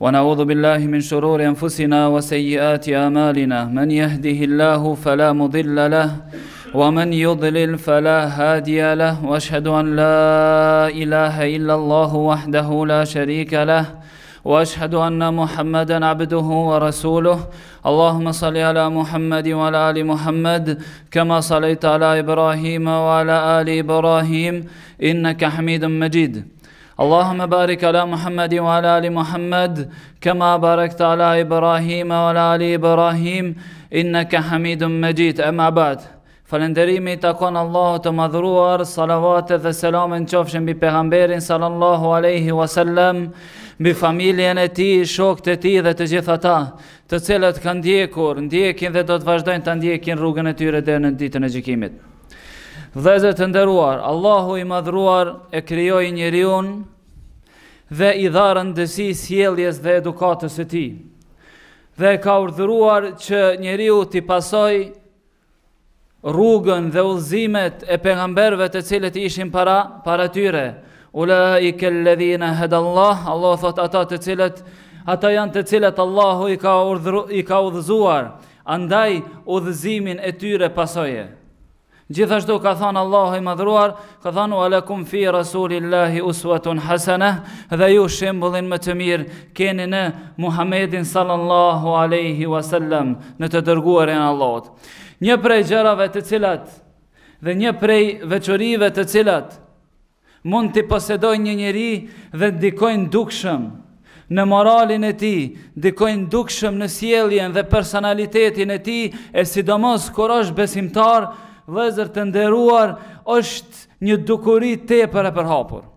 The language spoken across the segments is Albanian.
ونعوذ بالله من شرور أنفسنا وسيئات أعمالنا من يهده الله فلا مضل له ومن يضلل فلا هادي له واشهد ان لا اله الا الله وحده لا شريك له واشهد ان محمدا عبده ورسوله اللهم صل على محمد وعلى ال محمد كما صليت على ابراهيم وعلى ال ابراهيم انك حميد مجيد Allahumma barik ala Muhammad wa ala ali Muhammad kama barakta ala Ibrahim wa ala ali Ibrahim innaka Hamidum Majid amma ba'd Falënderimi i takon Allahut të madhruar, salavate dhe selame qofshin mbi pejgamberin sallallahu alaihi wasallam, mbi familjen e tij, shokët e tij dhe të gjithë ata, të cilët kanë ndjekur, ndjekin dhe do të vazhdojnë të ndjekin rrugën e tyre deri në ditën e gjykimit. Vëllezër të nderuar, Allahu i madhruar e krijoi njeriun dhe i dha rëndësi sjelljes dhe edukatës së tij. Dhe e ka urdhëruar që njeriu t'i pasojë rrugën dhe udhëzimet e pejgamberëve të cilët ishin para, para tyre. Ulaikel-ledhine hedallah, Allahu thotë ata të cilët, ata janë të cilët Allahu i ka, urdhëru, i ka udhëzuar, Andaj udhëzimin e tyre pasoje. Gjithashtu ka thënë Allahu i Madhruar, ka thënë wa lakum fi rasulillahi uswatun hasana, dhe ju shembullin më të mirë keni në Muhammedin sallallahu alaihi wasallam, në të dërguarin e Allahut. Një prej gjërave të cilat dhe një prej veçorive të cilat Mund t'i posedojë një njeri dhe ndikojnë dukshëm në moralin e tij, ndikojnë dukshëm në sjelljen dhe personalitetin e tij, e sidomos kur është besimtar, vëllezër të nderuar, është një dukuri tepër e përhapur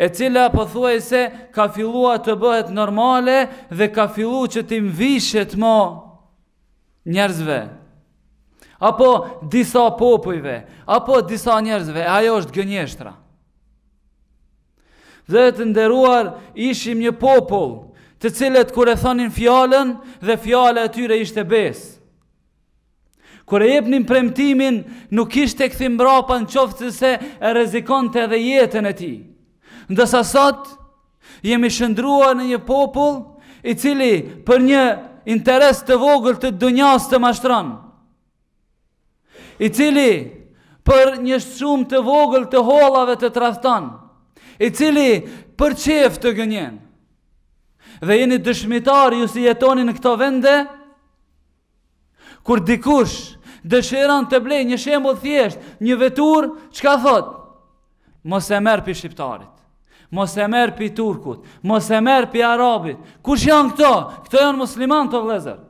e cila pothuajse ka fillua të bëhet normale dhe ka fillu që t'i mvishet mo njerëzve, apo disa popujve, apo disa njerëzve, ajo është gënjeshtra. Dhe të nderuar ishim një popull, të cilët kur e thonin fjalën dhe fjala e tyre ishte besë. Kur e jepnin premtimin, nuk ishte kthim mbrapa në qoftë se e rrezikonte edhe jetën e tij. Ndërsa sot Jemi shndërruar në një popull i cili për një interes të vogël të dunjasë të mashtron. I cili për një shumë të vogël të hollave të tradhton. I cili për qejf të gënjen. Dhe jeni dëshmitarë ju si jetoni në këto vende? Kur dikush dëshiron të blejë një shembull i thjeshtë, një veturë, çka thotë? Mos e merr pi shqiptarit. Mos e merr pi turkut, mos e merr pi arabit. Kush janë këto? Këto janë muslimanët vëllezër.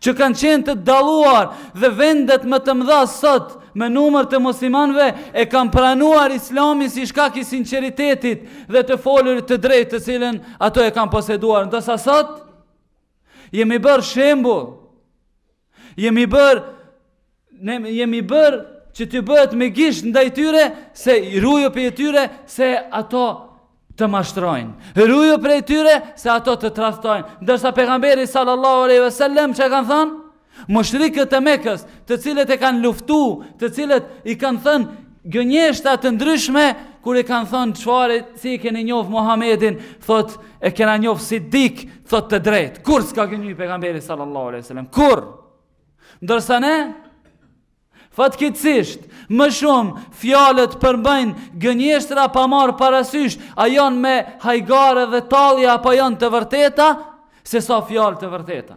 Që kanë qenë të dalluar dhe vendet më të mëdha sot me numër të muslimanëve e kanë pranuar Islamin si shkak i sinqeritetit dhe të folurit të drejtë të cilën ato e kanë poseduar. Ndërsa sot Jemi bërë shembull. Jemi bërë, ne jemi bërë që të bëhet me gisht ndaj tyre se ruju prej tyre se ato të mashtrojnë. Ruju prej tyre se ato të tradhtojnë. Ndërsa pejgamberi sallallahu alejhi ve sellem ça kanë thanë? Mushrikët e Mekës, të cilët e kanë luftu, të cilët i kanë thënë gënjeshta të ndryshme, kur i kanë thënë çfarë si e keni njof Muhamedin, thotë e kena njof sidik, thotë të drejtë. Kurrë s'ka gënjy pejgamberi sallallahu alejhi wasallam. Kurrë. Ndërsa ne fatkeqësisht, më shumë fjalët përmbajnë gënjeshtra pa marrë parasysh, a janë me hajgare dhe tallje apo janë të vërteta, sesa fjalë të vërteta.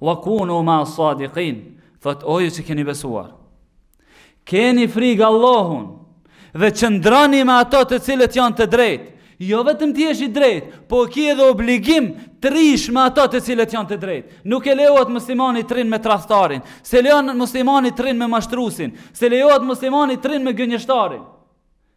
Wa kunu ma sadiqin, thotë o ju që keni besuar. Keni frikë Allahun dhe qëndroni me ata të cilët janë të drejtë. Jo vetëm të jesh i drejtë, po ke edhe obligim të rrish me ata të cilët janë të drejtë. Nuk i lejohet muslimanit të rrin me tradhtarin, s'i lejohet muslimanit të rrin me mashtrusin, s'i lejohet muslimanit të rrin me gënjeshtarin.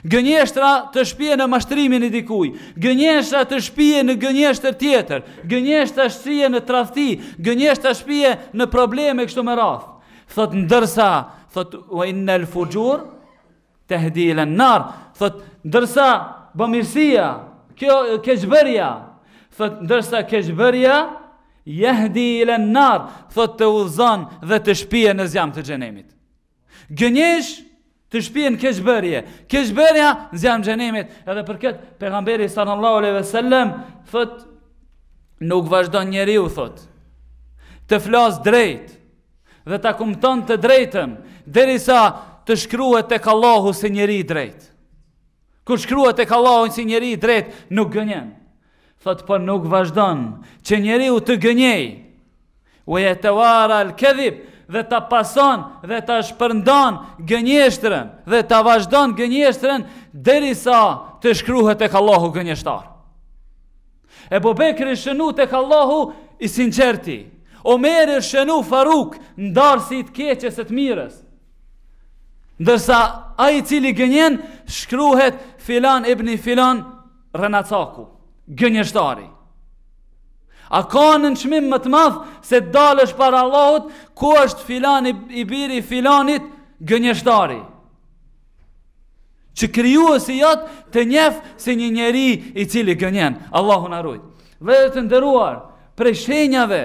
Gënjeshtra të shpie në mashtrimin e dikujt, gënjeshtra të shpie në gënjeshtër tjetër, gënjeshtra shpie në tradhti, gënjeshtra shpie në probleme kështu me radhë. Thotë ndërsa, thotë wa innal fujur tahdi ila nar, thotë ndërsa bamirësia, kjo keqbërja, thotë ndërsa keqbërja jahdi ila nar, thotë të udhëzon dhe të shpie në zjam të xhehenemit. Gënjeshtra shpie në keqbërje. Keqbërja në zjam xhehenemit. Edhe për këtë pejgamberi sallallahu alejhi ve sellem thotë nuk vazhdon njeriu thotë të flasë drejt dhe ta kumton të drejtën derisa të shkruhet tek Allahu si njeri i drejtë. Kur shkruhet tek Allahu si njeri i drejtë nuk gënjen. Thotë po nuk vazhdon që njeriu të gënjejë. Wa yatawara al-kadhib dhe ta pason dhe ta shpërndan gënjeshtrën dhe ta vazhdon gënjeshtrën derisa të shkruhet tek Allahu gënjeshtar. Ebu Bekri u shënu tek Allahu i sinqerti. Omeri u shënu Faruk ndarësi i të keqes e të mirës. Ndërsa ai i cili gënjen, shkruhet filan ibni filan rrenacaku, gënjeshtari. A ka nënçmim më të madh se të dalësh para Allahut, ku është filan i biri i filanit gënjeshtari. Që krijuesi jat të njef si një njeri i cili gënjen. Allahu na rujt. Dhe e të nderuar, prej shenjave,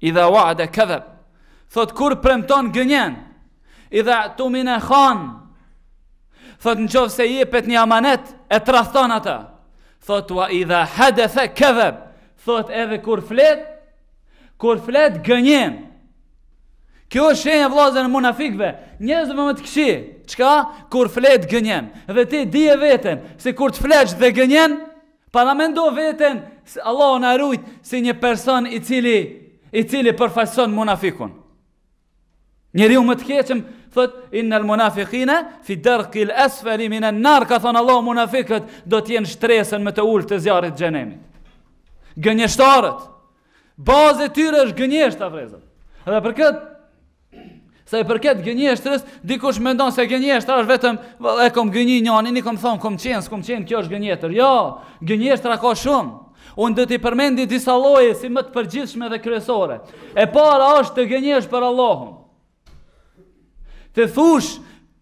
Idha wa'ada kadhab. Thot kur premton gënjen. Idha tumina khan. Thot në qoftë se i jepet një amanet e tradhton atë. Thot wa idha hadatha kadhab. Thot edhe kur flet kur flet gënjen. Kjo është shenja vëllazër e munafikëve, njerëzve më të këqij, çka kur flet gënjen. Dhe ti di e veten se kur të flesh dhe gënjen, Paramendo veten, Allahu na rujt, si një person i cili i cili përfaqëson munafikun. Njeriu më të keq, thot innal munafikina fi darkil asfali min an-nar ka thon Allahu munafikët do të jenë në shtresën më të ulët të zjarrit të xhenemit. Gënjeshtarët, Bazë e tyre është gënjeshtra, vllezër. Dhe për këtë, sa i përket gënjeshtrës, dikush mendon se gënjeshtra është vetëm, e kom gënjy njanin, i kom thonë, kom qenë, s'kom qenë, kjo është gënjeshtër. Jo, gënjeshtra ka shumë. Unë do t'i përmendi disa lloje si më të përgjithshme dhe kryesore. E para është të gënjesh për Allahun. Të thush,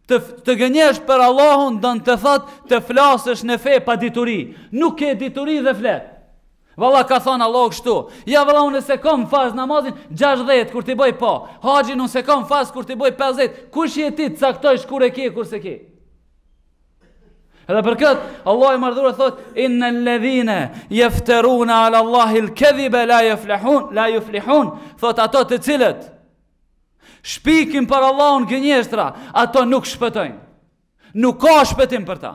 të, të gënjesh për Allahun, don të thot, të flasësh në fe pa dituri. Nuk ke dituri dhe flet. Valla ka thonë Allah kështu, ja valla unë s'e kom farz namazin, 60 kur t'i boj po, haxhin unë s'e kom farz, kur t'i boj 50, kush je ti të caktojsh kur e ke e kur s'e ke? Edhe për këtë, Allah i madhëruar thot, inne ledhine jefterune ala Allahil kedhibe la juflihun, la juflihun, thot ato të cilët, Shpikin për Allahun gënjeshtra, ato nuk shpëtojnë. Nuk ka shpëtim për ta.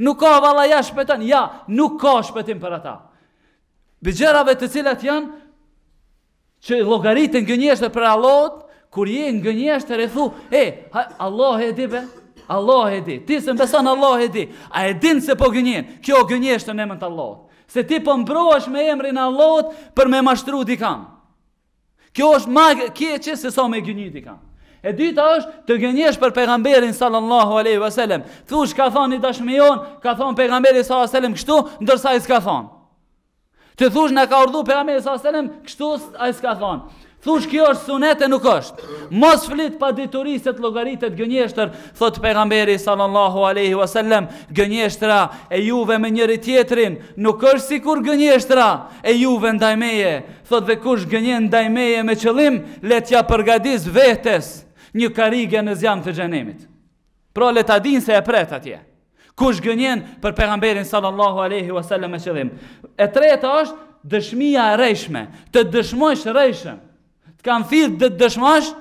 Nuk ka valla ja shpëton, ja, nuk ka shpëtim për ata. Prej gjërave të cilat janë që llogariten gënjeshtër për Allahut, kur je n'gënjeshtër e thu, e, ha, Allah e di be. Allah e di. Ti s'më beson Allah e di. A e din se po gënjen? Kjo gënjeshtër në emër të Allahut. Se ti po mbrohesh me emrin e Allahut për me mashtru dikan. Kjo është ma e keqe se sa me gënjy dikan. E dyta është të gënjesh për pejgamberin sallallahu alaihi wasallam. Thush ka thon i dashmi jon, ka thon pejgamberi sallallahu alaihi wasallam kështu, ndërsa ai s'ka thon. Të thush na ka urdhru pejgamberi sallallahu alaihi wasallam kështu, ai s'ka thon. Thush kjo është sunet e nuk është. Mos flit pa dituri se të llogaritet gënjeshtër, thot pejgamberi sallallahu alaihi wasallam, gënjeshtra e juve me njëri tjetrin nuk është sikur gënjeshtra e juve ndaj meje. Thotë dhe kush gënjen ndaj meje me qëllim, le t'ja përgatis vetes një karige në zjarm të xhenemit. Pra le ta dinë se e pret atje. Kush gënjen për pejgamberin sallallahu alaihi wasallam me qëllim. E treta është dëshmia e rrejshme, të dëshmosh rrejshëm. Të kanë thirr të dëshmosh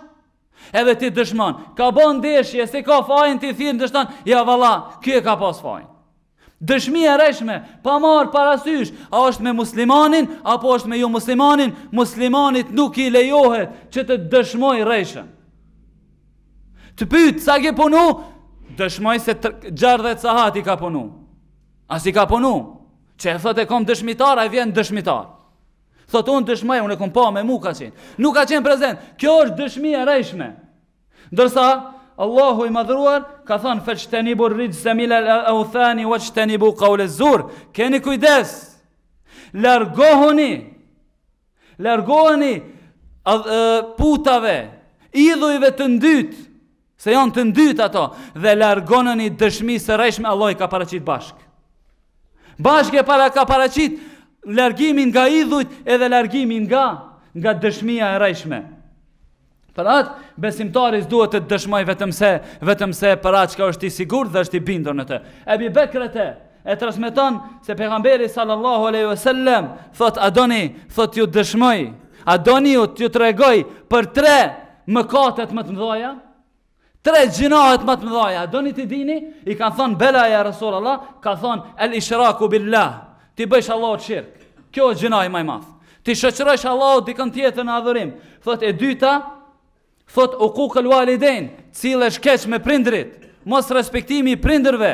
Edhe ti dëshmon, ka bo ndeshje, s'e ka fajin ti thirr dëshmon, ja valla, ky e ka pas fajin. Dëshmi e rrejshme, pa marë parasysh, a është me muslimanin, apo është me jo muslimanin, muslimanit nuk i lejohet që të dëshmoj rrejshën. Të pyt, sa ke punu, dëshmoj se gja dhet sahat i ka punu. As s'i ka punu, që e thot e kom dëshmitar, ai vjen dëshmitar. Thotë unë dëshmoj, unë e kom pa me mu ka qenë. Nuk ka qenë prezent. Kjo është dëshmi e rrejshme. Ndërsa, Allahu i madhëruar ka thënë fexhtenibu rrixhse minel euthani uexhtenibu kaulez zur. Keni kujdes. Largohoni. Largohoni putave, idhujve të ndytë. Se janë të ndytë ato dhe largonuni dëshmisë së rrejshme Allah i ka paraqit bashkë. Bashkë e para ka paraqit largimin nga idhujt edhe largimin nga, nga dëshmia e rrejshme. Për atë, besimtari s'duhet të dëshmoj vetëm se, vetëm se për atë çka është i sigurt dhe është i bindur në të. Ebi Bekrete, E transmeton se pejgamberi sallallahu alaihi wasallam thot a doni thot t'ju dëshmoj a doni ju t'ju tregoj për tre mëkatet më të mëdha tre gjynahet më të mëdhaja a doni t'i dini i kanë thon bela ja rasulullah ka thon el ishraku billah t'i bëjsh Allahut shirk kjo është gjynahi më i madh t'i shoqërojsh Allahut dikën tjetër në adhurim thot e dyta thot uquq al walidain sillesh keq me prindrit mos respektimi i prindërve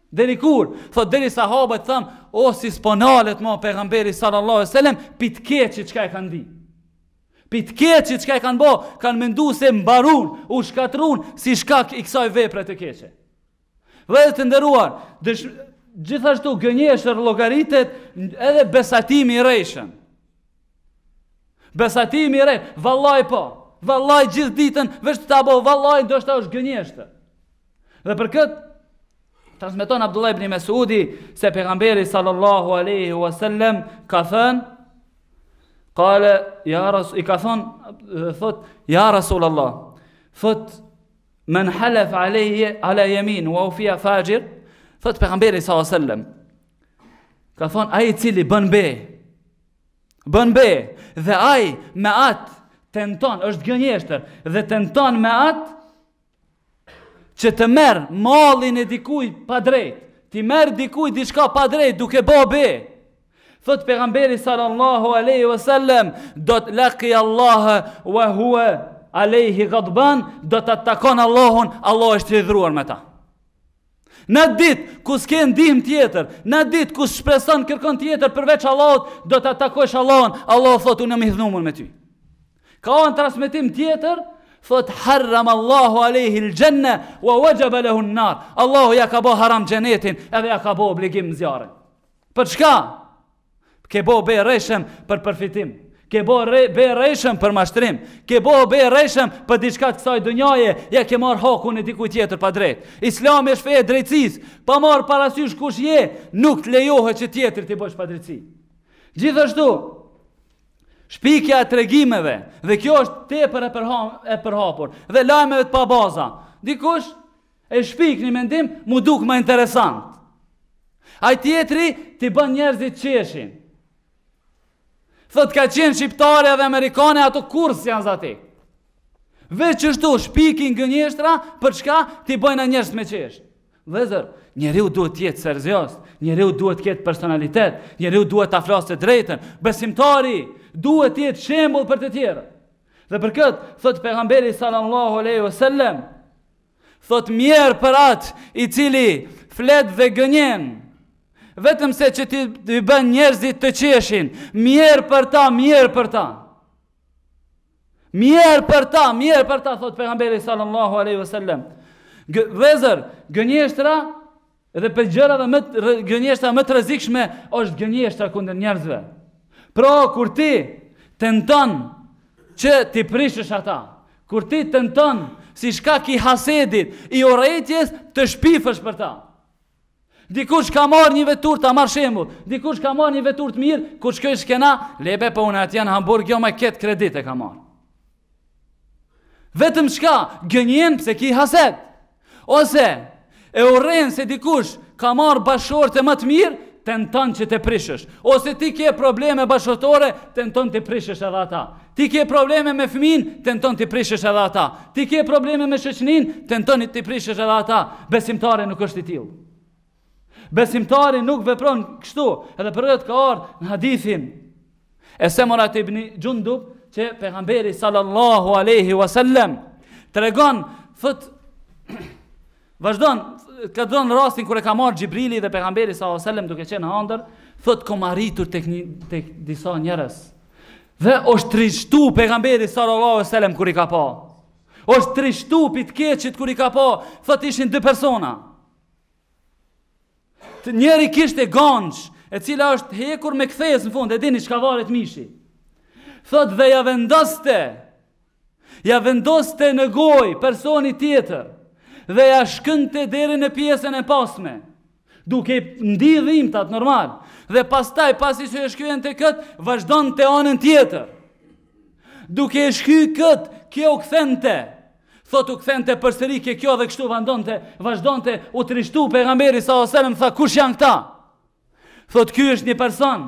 Deri kur? Thotë deri sahabët tham, o si s'po nalet më pejgamberi sallallahu alaihi wasallam, pi të keqit çka e kanë ndi. Pi të keqit çka e kanë bo, kanë mendu se mbarun, u shkatrrun si shkak i kësaj vepre të keqe. Dhe të nderuar, dësh, gjithashtu gënjeshtër llogaritet edhe besatimi i rrejshëm. Besatimi i rrejshëm, vallaj po. Vallaj gjithë ditën veç të ta bëj, vallaj ndoshta është gënjeshtër. Dhe për këtë transmeton Abdullah ibn Mesudi se pejgamberi sallallahu alaihi wasallam ka thënë Kale, ja rasul, i ka thonë, thot, ja rasul Allah, thot, men halefe ale, ale jemin, ue hue fiha faxhir, thot, pegamberi sa sallem, ka thonë, ai i cili bën be, bën be, dhe ai me atë, tenton, është gënjeshtër, dhe tenton me atë, Që të merr malin e dikuj pa drejt, t'i merr dikuj diçka pa drejt duke bo be. Thot pegamberi sallallahu aleyhi wa sallem, do të lakija Allah wa hua aleyhi gadban, do ta takon Allahun, Allah është i hidhëruar me ta. Në ditë ku s'ke ndihmë tjetër, në ditë ku shpreson kërkon tjetër përveç Allahut, do ta takosh Allahun. Allahu thotë unë jam i hidhnumur me ty. Ka një transmetim tjetër, thotë harrama Allahu alaihi al-janna wa awjaba lahu an-nar. Allahu ja ka bo haram xhenetin, edhe ja ka bo obligim zjarrin. Për çka? Ke bo be rrejshëm për përfitim. Ke bo re, be rrejshëm për mashtrim. Ke bo be rrejshëm për diçka të kësaj dunjaje. Ja ke marrë hakun e dikujt tjetër pa drejtë. Islami është fe e drejtësisë. Pa marrë parasysh kush je, nuk të lejohet që tjetrit t'i bojsh padrejtësi. Gjithashtu, shpikja e tregimeve, dhe kjo është tepër e, përha, e përhapur, dhe lajmeve të pabaza. Dikush, E shpik një mendim m'u duk më interesant. Ai tjetri t'i bën njerëzit t'qeshin. Thotë ka qenë shqiptare dhe amerikane ato kurrë s'janë zati. Veç qështu shpikin gënjeshtra për çka t'i bëjnë njerëzit me qesh. Vëllezër, njeriu duhet të jetë serioz, njeriu duhet të jetë personalitet, njeriu duhet ta flasë të drejtën, besimtari duhet të jetë shembull për të tjerë. Dhe për këtë, thotë pejgamberi sallallahu aleyhi wa sallem, Thotë mjerë për atë i cili flet dhe gënjen. Vetëm se që t'i bën njerëzit të qeshin, mjerë për ta, mjerë për ta. Mjerë për ta, mjerë për ta, thotë pejgamberi sallallahu aleyhi vësallem. Vëllezër, gënjeshtra Edhe prej gjërave më, gënjeshtra më të rrezikshme është gënjeshtra kundër njerëzve. Pra kur ti tenton që t'i prishësh ata, kur ti tenton si shkak i hasedit i urrejtjes të shpifësh për ta. Dikush ka marrë një veturë ta marrë shembull, dikush ka marrë një veturë të mirë, kur shkoj skena, lebe po unë atje në Hamburg jo me këtë kredit e ka marrë. Vetëm çka gënjen pse ki haset. Ose e urren se dikush ka marrë bashkëshorte më të mirë, tenton që t'ia prishësh. Ose ti ke probleme bashkëshortore, tenton t'i prishësh edhe ata. Ti ke probleme me fëmijën, tenton t'i prishësh edhe ata. Ti ke probleme me shoqëninë, tenton t'i prishësh edhe ata. Besimtari nuk është i tillë. Besimtari nuk vepron kështu, edhe për këtë ka ardhur në hadithin e Semurat ibn Xhundub që pejgamberi sallallahu alaihi wasallam tregon thotë vazhdon këta rastin kur e ka marrë Xhibrili dhe pejgamberi sallallahu alaihi wasallam duke qenë në ëndërr, thotë kom arritur tek një tek disa njerëz. Dhe është trishtu pejgamberi sallallahu alaihi wasallam kur i ka pa. Është trishtu pit t'keqit kur i ka pa, thotë ishin dy persona. Thotë njëri kishte ganxh, e cila është hekur me kthesë në fund, e dini çka varet mishi. Thotë dhe ia vendoste, ia vendoste në gojë personit tjetër, dhe ia shkynte deri në pjesën e pasme, duke ndi dhimbtat normal, dhe pastaj pasi që e shkyente këtë, vazhdonte anën tjetër. Duke e shky këtë, kjo u kthente, Thotë u kthente përsëri ke kjo dhe kështu vandonte, vazhdonte, u trishtu pejgamberi salallahu selem tha kush janë këta? Thotë ky është një person,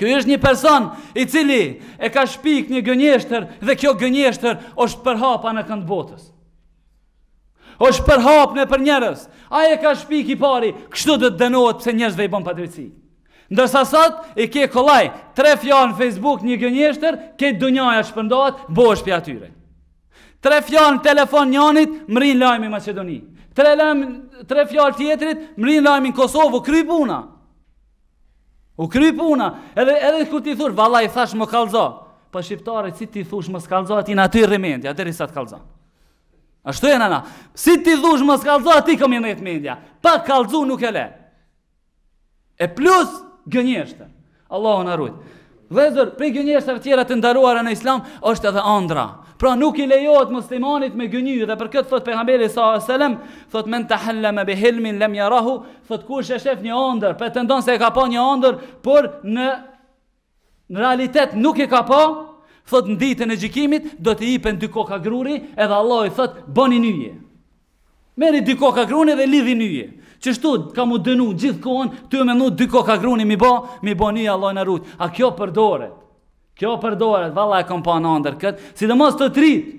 Ky është një person i cili e ka shpik një gënjeshtër dhe kjo gënjeshtër është përhapa në kënd të botës. është përhapë nëpër njerëz. Ai e ka shpik i pari, kështu do të dënohet pse njerëzve i bon padrejtësi. Ndërsa sot, i ke kollaj, tre fjalë në Facebook një gënjeshtër, ke dunjaja shpërndahet, boshti atyre. Tre fjalë në telefon njanit, mrrin lajmi n'Maqedoni. Tre, lajmë, tre fjalë tjetrit, mrrin lajmi n'Kosovë, u kry puna. U kry puna. Edhe, edhe kur t'i thush, vallahi thash mos kallzo. Pa po shqiptarët, si t'i thush mos kallzo, atij aty i rri mendja, derisa t'kallzon. Ashtu jena na, si t'i thush mos kallzo aty ka me i nejtë mendja, pa kallzu nuk e le. E plus, gënjeshtër. Allahu na rujt. Vllezër, prej gënjeshtrave tjera të ndaluara në islam, është edhe andra. Pra nuk i lejohet muslimanit me gënjy dhe për këtë thot pejgamberi sa selam thot men tahallama bi hulmin lam yarahu thot kush e shef një ëndër pretendon se e ka pa një ëndër por në Në realitet nuk e ka pa, thot në ditën e gjykimit, do t'i ipen dy kokrra gruri, edhe Allah i thot, boni nyje. Merri dy kokrra gruri dhe lidhi nyje. Qështu ka m'u dënu gjithë kohën, tu u mundu dy kokrra gruri m'i bo, m'i bo nyje Allahu na rujt. A kjo përdoret? Kjo përdoret, valla e kom pa n'andër këtë, sidomos të tritë.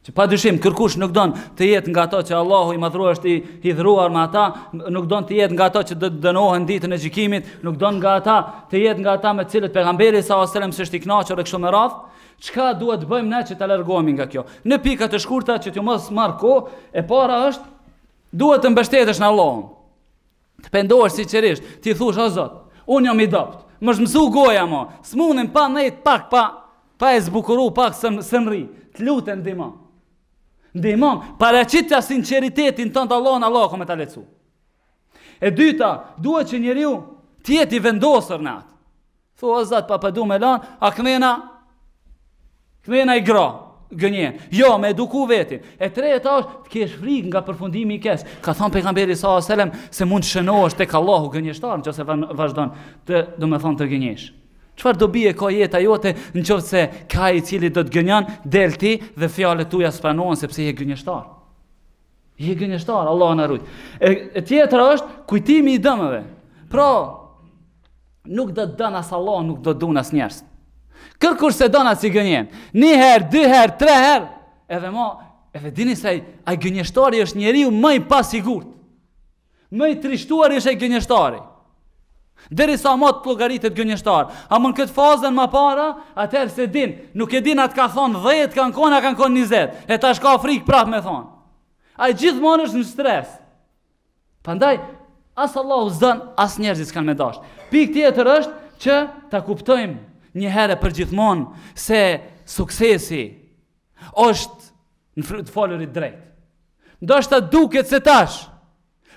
Që pa dyshim kërkush nuk don të jetë nga ata që Allahu i madhëruar është i hidhëruar me ata, nuk don të jetë nga ata që do të dënohen ditën e gjykimit, nuk don nga ata të jetë nga ata me të cilët pejgamberi sa selam s'është i kënaqur e kështu me radhë. Çka duhet të bëjmë ne që të largohemi nga kjo? Në pika të shkurta që t'ju mos marr kohë, e para është duhet të mbështetesh në Allahun. Të pendohesh sinqerisht, t'i thush o Zot, unë jam i dobët. Më është mësu goja mo, s'munim pa nejt pak pa pa e zbukuru pak senin. Të lutem ndihmo. Ndihmo, paraqitja sinqeritetin tënd te Allahu, Allahu ka me ta lehtësu. E dyta, duhet që njeriu të jetë i vendosur në atë. Thu o zot, pa pa du me lan, a këmena, këmena i gra, gënjen. Jo, me eduku vetin. E treta është, të kesh frik nga përfundimi i keq. Ka thonë pejgamberi sa a selem, se mund të shënohesh tek Allahu gënjeshtar, në qoftë se vazhdon të, domethonë, të gënjesh. Çfarë dobie ka jeta jote, në qoftë se ka i cili do të gënjen, del ti dhe fjalët tuja s'pranohen, sepse je gënjeshtar. Je gënjeshtar, Allahu na rujt. E, e tjetra është, kujtimi i dëmeve. Pra, nuk do të don as Allahu, nuk do të dun as njerëz. Kërkush s'e don, a si gënjen, një herë, dy herë, tre herë, edhe ma, edhe dini se ai gënjeshtari është njeriu ma i pasigurt, ma i trishtuar është ai gënjeshtari. Derisa ma të llogaritet gënjeshtar. Ama në këtë fazën ma para, atëherë s'e din. Nuk e din a të ka thonë dhet kanë konë, a kanë konë njëzet. E tash ka frikë pra, me thonë ai gjithmonë është në stres Prandaj as Allahu s'don, as njerëzit s'kanë me dashtë. Pikë tjetër është që ta kuptojmë një herë e përgjithmonë se suksesi është në fryt të folurit drejt. Ndoshta duket se tash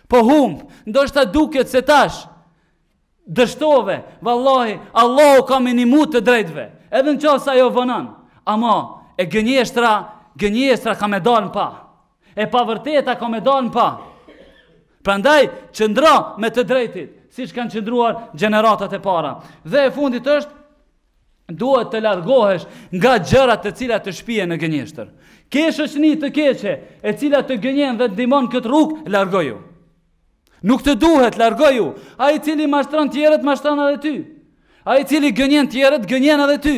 po humb, ndoshta duket se tash dështove, vallahi, Allahu ka me i nimu të drejtëve, edhe në qoftë se ajo vonon, ama e gënjeshtra, gënjeshtra ka me dalë në pah, e pavërteta ka me dalë në pah, prandaj qëndro me të drejtit, siç kanë qëndruar gjeneratat e para, dhe e fundit është, duhet të largohesh nga gjërat të cilat të shpijnë në gënjeshtër. Ke shoqni të keqe, e cila të gënjen dhe të ndihmon në këtë rrugë, largoju. Nuk të duhet, largoju. Ai i cili mashtron tjerët, mashtron edhe ty. Ai i cili gënjen tjerët, gënjen edhe ty.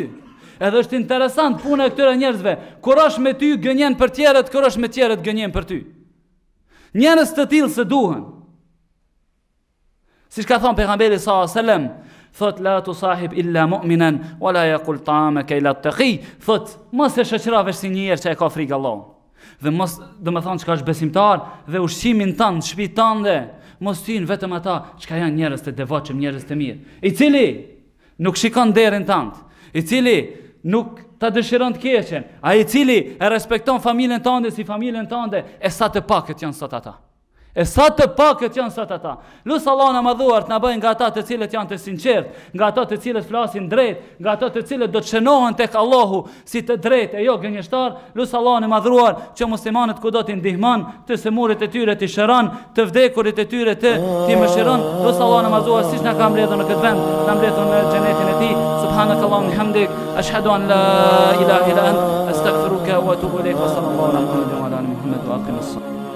Edhe është interesant puna e këtyre njerëzve. Kur është me ty, gënjen për tjerët, kur është me tjerët, gënjen për ty. Njerëz të tillë s'të duhen. Siç ka thonë pejgamberi sa selam, thot la tusahib illa mu'minan wala ya'kul ta'amaka illa taqi, thot mos e shoqëro veçse një njeri që e ka frikë Allahun. Dhe mos, domethonë, çka është besimtar, dhe ushqimin tand, shpi tande, mos t'hynë vetëm ata, çka janë njerëz të devotshëm, njerëz të mirë. I cili nuk shikon nderin tand, i cili nuk ta dëshiron të keqen, ai i cili e respekton familjen tande si familjen tande, e sa të pakët janë sot ata. E sa të pakët janë sot ata. Lus Allahun e madhëruar të na bëj nga ata të cilët janë të sinqertë, nga ata të cilët flasin drejt, nga ata të cilët do të shënohen tek Allahu si të drejt e jo gënjeshtarë, lus Allahun e madhëruar që muslimanët kudo t'i ndihmon, të sëmurit e tyre t'i shëron, të vdekurit e tyre t'i mëshiron, lus Allahun e madhëruar siç na ka mbledhur në këtë vend, na mbledh në xhenetin e tij, subhanak Allahumma wa bihamdik, ashhadu an la ilaha illa ant, astagfiruka wa atubu ilejk, wa sallallahu ala Muhammed wa ala Muhammed wa ala Muhammed